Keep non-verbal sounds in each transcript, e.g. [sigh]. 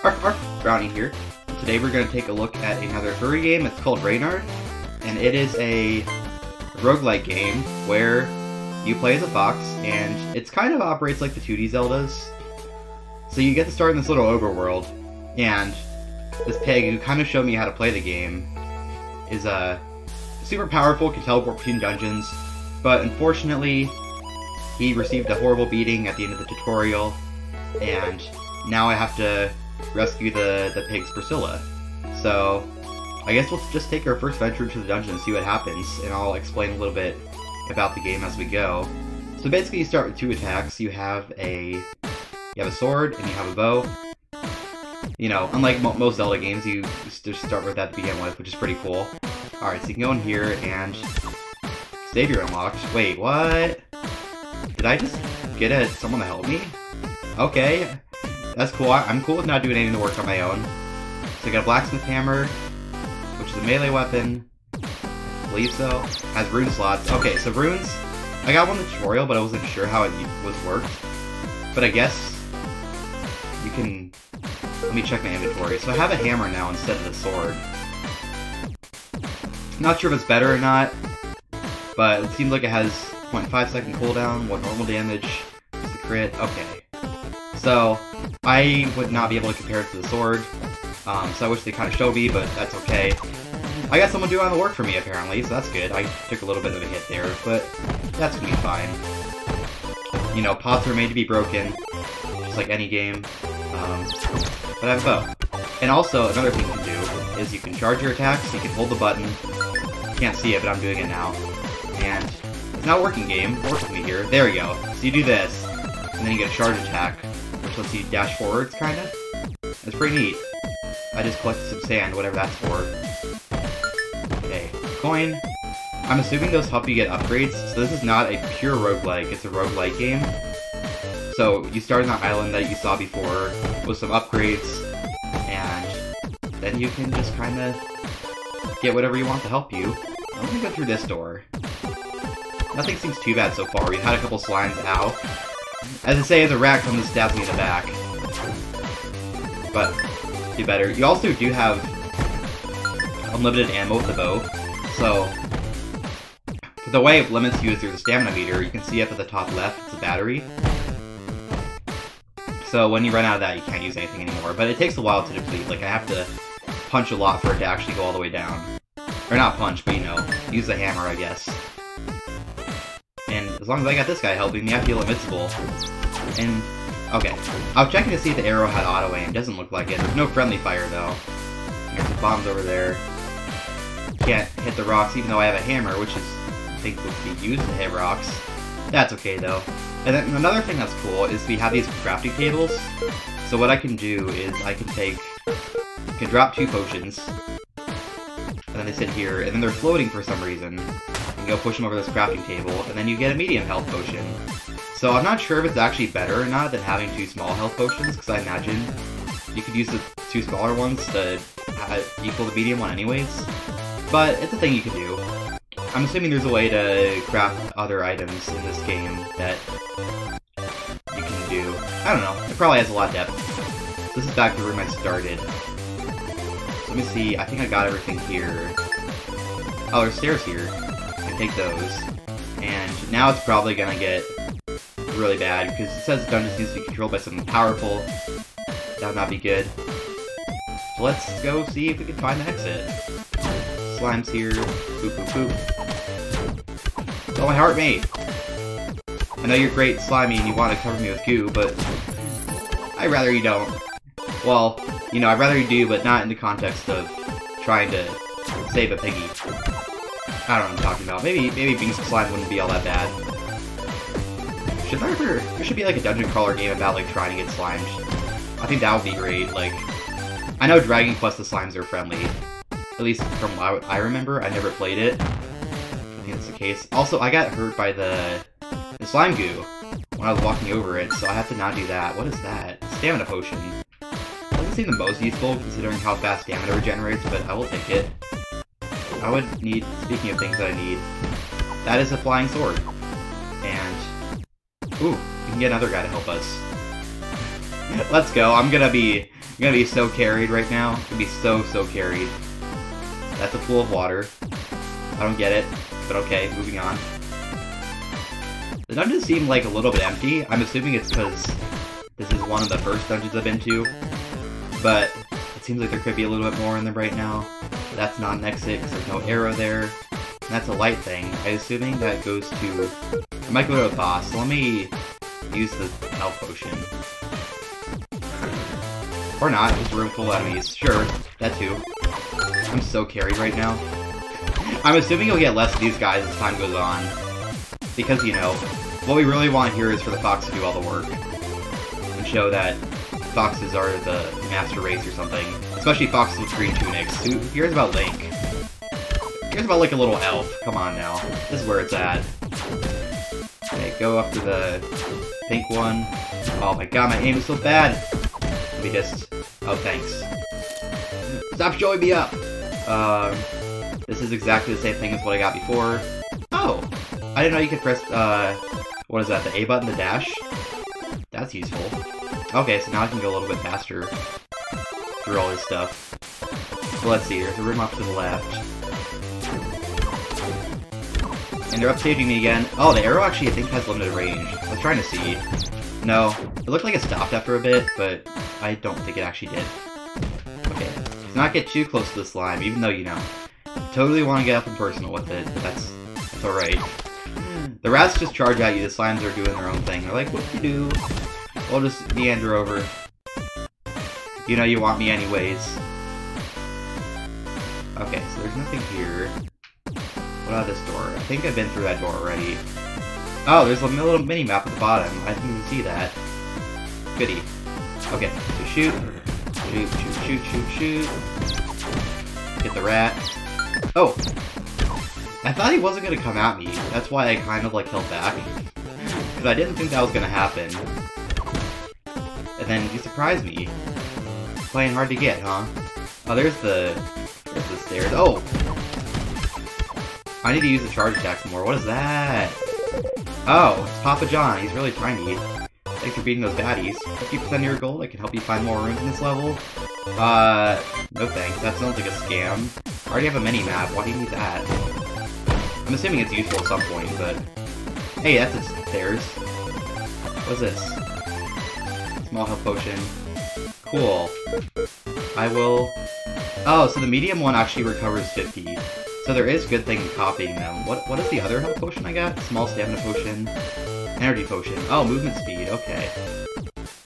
Brownie here. Today we're going to take a look at another furry game. It's called Reynard, and it is a roguelike game where you play as a fox, and it kind of operates like the 2D Zeldas. So you get to start in this little overworld, and this pig who kind of showed me how to play the game is uh, super powerful, can teleport between dungeons, but unfortunately he received a horrible beating at the end of the tutorial, and now I have to rescue the, the pig's Priscilla. So, I guess we'll just take our first venture into the dungeon and see what happens, and I'll explain a little bit about the game as we go. So basically you start with two attacks. You have a you have a sword and you have a bow. You know, unlike mo most Zelda games, you just start with that to begin with, which is pretty cool. Alright, so you can go in here and Savior unlocked. Wait, what? Did I just get a, someone to help me? Okay, that's cool. I'm cool with not doing any of the work on my own. So I got a blacksmith hammer, which is a melee weapon. I believe so. Has rune slots. Okay, so runes. I got one tutorial, but I wasn't sure how it was worked. But I guess you can. Let me check my inventory. So I have a hammer now instead of the sword. Not sure if it's better or not, but it seems like it has 0.5 second cooldown, one normal damage, just a crit. Okay. So, I would not be able to compare it to the sword, um, so I wish they kind of showed me, but that's okay. I got someone doing all the work for me, apparently, so that's good. I took a little bit of a hit there, but that's gonna be fine. You know, pots are made to be broken, just like any game. Um, but I have a bow. And also, another thing you can do is you can charge your attacks, you can hold the button. You can't see it, but I'm doing it now. And it's not working game. Work with me here. There we go. So you do this, and then you get a charge attack, lets you dash forwards, kind of. It's pretty neat. I just collected some sand, whatever that's for. Okay, coin. I'm assuming those help you get upgrades, so this is not a pure roguelike, it's a roguelike game. So you start on that island that you saw before with some upgrades, and then you can just kind of get whatever you want to help you. I'm gonna go through this door. Nothing seems too bad so far. We've had a couple slimes out. As I say, the rat comes me in the back. But, do better. You also do have unlimited ammo with the bow, so the way it limits you is through the stamina meter. You can see up at the top left, it's a battery. So when you run out of that, you can't use anything anymore. But it takes a while to deplete. Like, I have to punch a lot for it to actually go all the way down. Or not punch, but you know, use the hammer, I guess. And as long as I got this guy helping me, I feel invincible. And, okay. I was checking to see if the arrow had auto aim. Doesn't look like it. There's no friendly fire, though. There's some bombs over there. Can't hit the rocks, even though I have a hammer, which is, I think, would be used to hit rocks. That's okay, though. And then another thing that's cool is we have these crafting tables. So what I can do is I can take, I can drop two potions, and then they sit here, and then they're floating for some reason. Go push them over this crafting table, and then you get a medium health potion. So I'm not sure if it's actually better or not than having two small health potions, because I imagine you could use the two smaller ones to equal the medium one anyways. But it's a thing you can do. I'm assuming there's a way to craft other items in this game that you can do. I don't know. It probably has a lot of depth. This is back to the room I started. Let me see. I think I got everything here. Oh, there's stairs here. Take those. And now it's probably gonna get really bad, because it says the dungeons needs to be controlled by something powerful. That would not be good. So let's go see if we can find the exit. Slime's here. Boop, boop, boop. Don't heart me! I know you're great slimy and you want to cover me with goo, but I'd rather you don't. Well, you know, I'd rather you do, but not in the context of trying to save a piggy. I don't know what I'm talking about. Maybe maybe being some slime wouldn't be all that bad. Should there ever there should be like a dungeon crawler game about like trying to get slimes. I think that would be great. Like I know Dragon Quest the slimes are friendly. At least from what I remember, I never played it. I think that's the case. Also, I got hurt by the, the slime goo when I was walking over it, so I have to not do that. What is that? Stamina potion. Doesn't seem the most useful considering how fast stamina regenerates, but I will take it. I would need, speaking of things that I need, that is a flying sword. And, ooh, we can get another guy to help us. [laughs] Let's go. I'm gonna be I'm gonna be so carried right now. I'm gonna be so, so carried. That's a pool of water. I don't get it, but okay, moving on. The dungeons seem like a little bit empty. I'm assuming it's because this is one of the first dungeons I've been to. But seems like there could be a little bit more in them right now. That's not an exit because there's no arrow there. And that's a light thing. I'm assuming that goes to... I might go to a boss. So let me use the health potion. Or not, just a room full of enemies. Sure, that too. I'm so carried right now. I'm assuming you'll get less of these guys as time goes on. Because, you know, what we really want here is for the fox to do all the work. And show that foxes are the master race or something. Especially foxes with green tunics. Who here's about Link? Here's about like a little elf. Come on now. This is where it's at. Okay, go up to the pink one. Oh my god, my aim is so bad! Let me just... Oh, thanks. Stop showing me up! Um, this is exactly the same thing as what I got before. Oh! I didn't know you could press, uh, what is that, the A button, the dash? That's useful. Okay, so now I can go a little bit faster through all this stuff. Let's see, there's a room off to the left. And they're upstaging me again. Oh, the arrow actually, I think, has limited range. I was trying to see. No, it looked like it stopped after a bit, but I don't think it actually did. Okay, let's not get too close to the slime, even though, you know, totally want to get up and personal with it, that's, that's alright. The rats just charge at you, the slimes are doing their own thing. They're like, what do you do? We'll just meander over. You know you want me anyways. Okay, so there's nothing here. What about this door? I think I've been through that door already. Oh, there's a little mini-map at the bottom. I didn't even see that. Goody. Okay, so shoot. Shoot, shoot, shoot, shoot, shoot. Get the rat. Oh! I thought he wasn't gonna come at me. That's why I kind of, like, held back. Because I didn't think that was gonna happen. Then you surprised me. Playing hard to get, huh? Oh, there's the... There's the stairs. Oh! I need to use the charge attacks more. What is that? Oh, it's Papa John. He's really tiny. Thanks for beating those baddies. 50% of your gold, I can help you find more rooms in this level. Uh, no thanks. That sounds like a scam. I already have a mini-map. Why do you need that? I'm assuming it's useful at some point, but... Hey, that's the stairs. What's this? Small health potion. Cool. I will... Oh, so the medium one actually recovers 50. So there is good thing in copying them. What What is the other health potion I got? Small stamina potion. Energy potion. Oh, movement speed. Okay.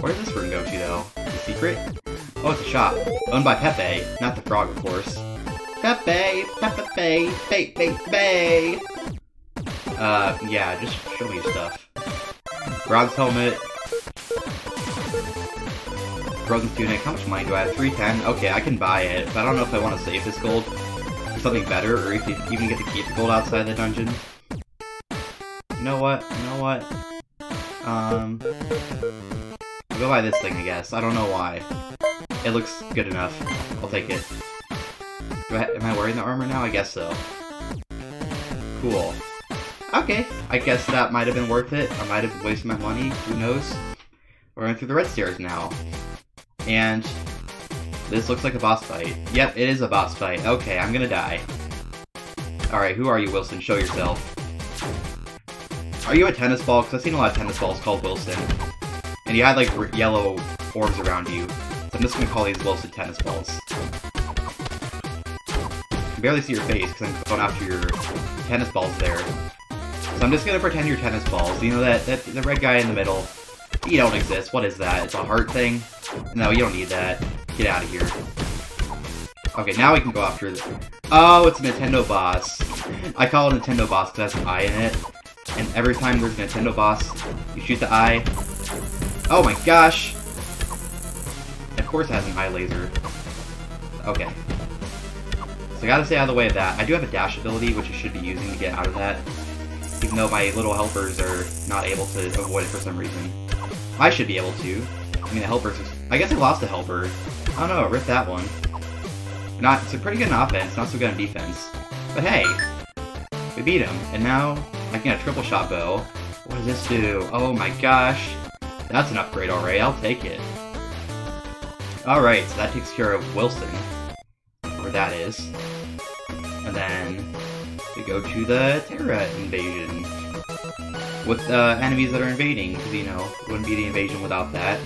Where does this room go to, though? The secret? Oh, it's a shop. Owned by Pepe. Not the frog, of course. Pepe! Pepe! Pepe! Pepe! Uh, yeah, just show me stuff. Bronze helmet. Frozen tunic. How much money do I have? 310? Okay, I can buy it, but I don't know if I want to save this gold something better, or if you even get to keep the gold outside the dungeon. You know what? You know what? Um... I'll go buy this thing, I guess. I don't know why. It looks good enough. I'll take it. I, am I wearing the armor now? I guess so. Cool. Okay, I guess that might have been worth it. I might have wasted my money. Who knows? We're going through the red stairs now. And this looks like a boss fight. Yep, it is a boss fight. Okay, I'm gonna die. Alright, who are you, Wilson? Show yourself. Are you a tennis ball? Because I've seen a lot of tennis balls called Wilson. And you had, like, yellow orbs around you. So I'm just gonna call these Wilson tennis balls. I barely see your face, because I'm going after your tennis balls there. So I'm just gonna pretend you're tennis balls. You know that, that the red guy in the middle? You don't exist. What is that? It's a heart thing? No, you don't need that. Get out of here. Okay, now we can go after. Oh, it's a Nintendo boss. I call it Nintendo boss because it has an eye in it. And every time there's a Nintendo boss, you shoot the eye. Oh my gosh! Of course it has an eye laser. Okay. So I gotta stay out of the way of that. I do have a dash ability, which I should be using to get out of that. Even though my little helpers are not able to avoid it for some reason. I should be able to. I mean, the helpers... I guess I lost a helper. I don't know, rip that one. Not, it's a pretty good offense, not so good on defense. But hey, we beat him, and now I can get a triple shot bow. What does this do? Oh my gosh. That's an upgrade already, I'll take it. Alright, so that takes care of Wilson. Where that is. And then we go to the Terra invasion. With uh, enemies that are invading, because, you know, it wouldn't be the invasion without that.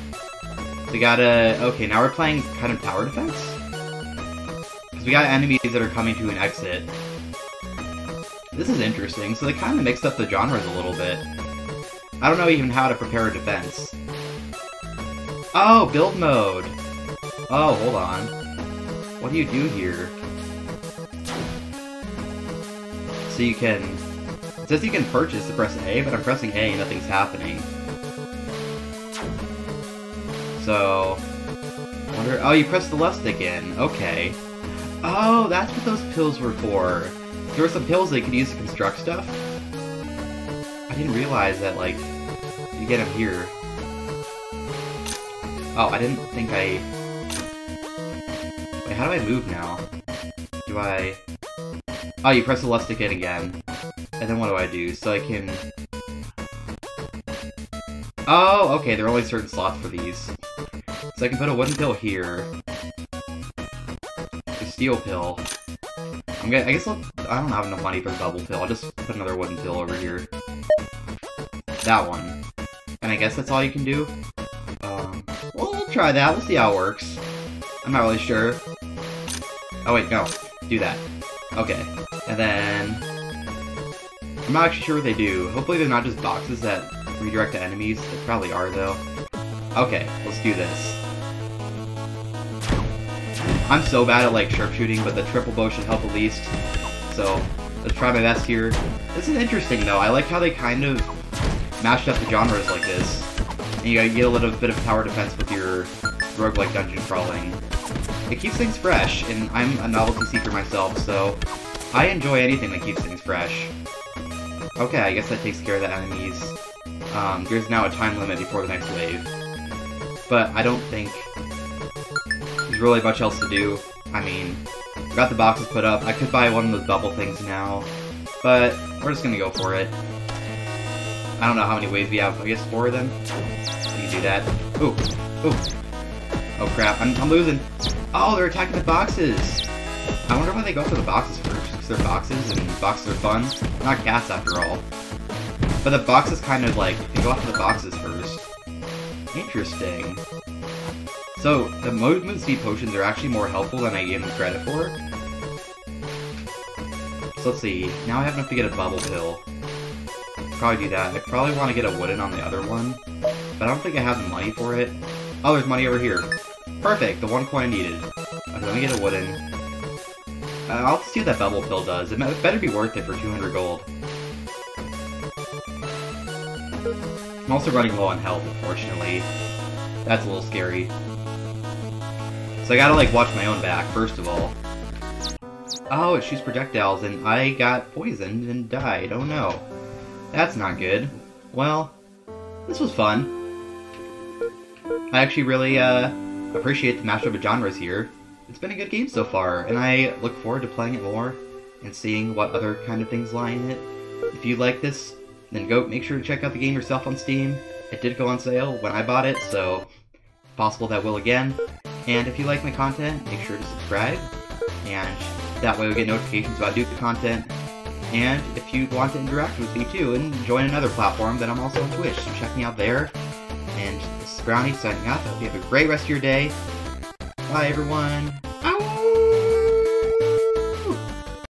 We gotta... Okay, now we're playing kind of tower defense? Because we got enemies that are coming to an exit. This is interesting, so they kind of mixed up the genres a little bit. I don't know even how to prepare a defense. Oh, build mode! Oh, hold on. What do you do here? So you can... It says you can purchase to press A, but I'm pressing A and nothing's happening. So... Wonder... Oh, you press the left stick in. Okay. Oh, that's what those pills were for. There were some pills they could use to construct stuff. I didn't realize that, like, you get them here. Oh, I didn't think I... Wait, how do I move now? Do I... Oh, you press the left stick in again. And then what do I do? So I can... Oh, okay, there are only certain slots for these. So I can put a wooden pill here. A steel pill. I'm gonna, I guess I'll, I don't have enough money for the bubble pill. I'll just put another wooden pill over here. That one. And I guess that's all you can do? Um, well, we'll try that. We'll see how it works. I'm not really sure. Oh wait, no. Do that. Okay. And then... I'm not actually sure what they do. Hopefully they're not just boxes that redirect to enemies. They probably are, though. Okay, let's do this. I'm so bad at, like, sharpshooting, but the triple bow should help at least. So, let's try my best here. This is interesting, though. I like how they kind of mashed up the genres like this. And you get a little bit of tower defense with your roguelike dungeon crawling. It keeps things fresh, and I'm a novelty seeker myself, so I enjoy anything that keeps things fresh. Okay, I guess that takes care of the enemies. Um, there's now a time limit before the next wave. But I don't think really much else to do. I mean, got the boxes put up. I could buy one of those bubble things now, but we're just gonna go for it. I don't know how many ways we have. I guess four of them? You can do that. Ooh. Ooh. Oh crap, I'm, I'm losing. Oh, they're attacking the boxes! I wonder why they go for the boxes first, because they're boxes, and boxes are fun. Not cats, after all. But the boxes kind of, like, they go after the boxes first. Interesting. So, the movement speed potions are actually more helpful than I gave them credit for. So let's see, now I have enough to get a bubble pill. Probably do that. I probably want to get a wooden on the other one, but I don't think I have the money for it. Oh, there's money over here. Perfect, the one coin I needed. Okay, let me get a wooden. Uh, I'll see what that bubble pill does. It better be worth it for 200 gold. I'm also running low on health, unfortunately. That's a little scary. So I gotta, like, watch my own back, first of all. Oh, it shoots projectiles, and I got poisoned and died. Oh no. That's not good. Well, this was fun. I actually really, uh, appreciate the mashup of genres here. It's been a good game so far, and I look forward to playing it more and seeing what other kind of things lie in it. If you like this, then go make sure to check out the game yourself on Steam. It did go on sale when I bought it, so possible that will again. And if you like my content, make sure to subscribe, and that way you'll get notifications about new content. And if you want to interact with me too, and join another platform, then I'm also on Twitch, so check me out there. And this is Brownie signing off. I hope you have a great rest of your day. Bye, everyone.